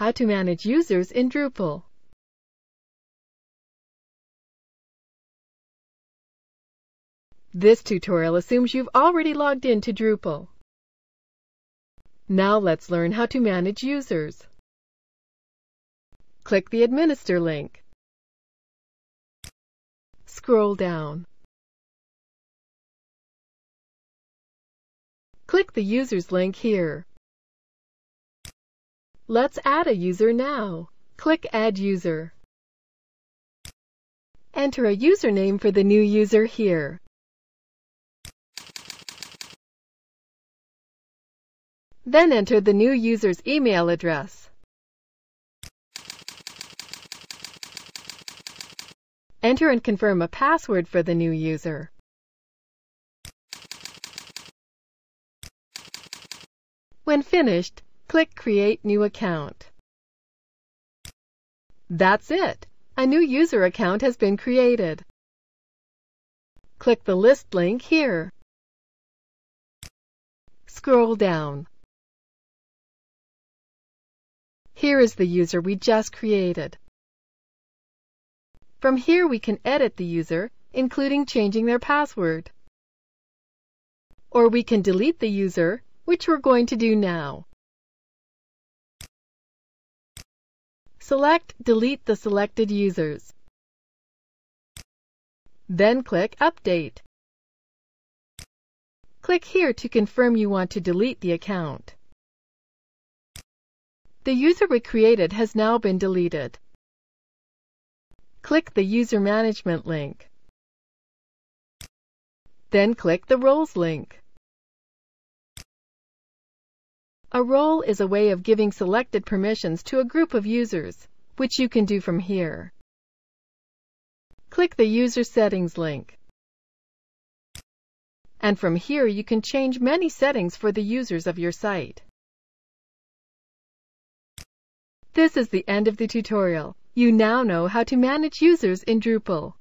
How to manage users in Drupal. This tutorial assumes you've already logged into Drupal. Now let's learn how to manage users. Click the Administer link. Scroll down. Click the Users link here. Let's add a user now. Click Add User. Enter a username for the new user here. Then enter the new user's email address. Enter and confirm a password for the new user. When finished, click Create New Account. That's it! A new user account has been created. Click the List link here. Scroll down. Here is the user we just created. From here we can edit the user, including changing their password. Or we can delete the user, which we're going to do now. Select Delete the selected users. Then click Update. Click here to confirm you want to delete the account. The user we created has now been deleted. Click the User Management link. Then click the Roles link. A role is a way of giving selected permissions to a group of users, which you can do from here. Click the User Settings link. And from here you can change many settings for the users of your site. This is the end of the tutorial. You now know how to manage users in Drupal.